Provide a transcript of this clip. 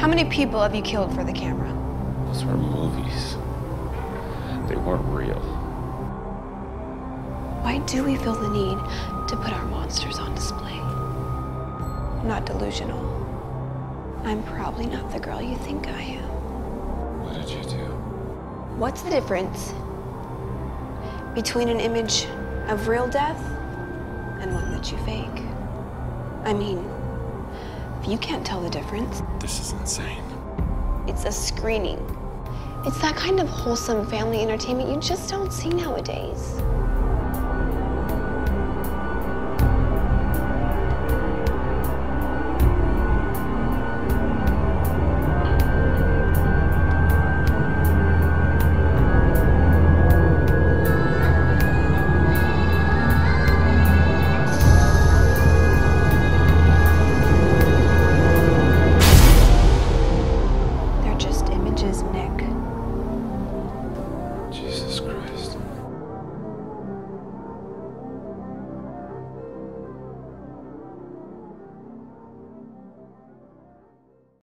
How many people have you killed for the camera? Those were movies. They weren't real. Why do we feel the need to put our monsters on display? I'm not delusional. I'm probably not the girl you think I am. What did you do? What's the difference between an image of real death and one that you fake? I mean, you can't tell the difference, This is insane. it's a screening. It's that kind of wholesome family entertainment you just don't see nowadays. inches, Nick. Jesus Christ.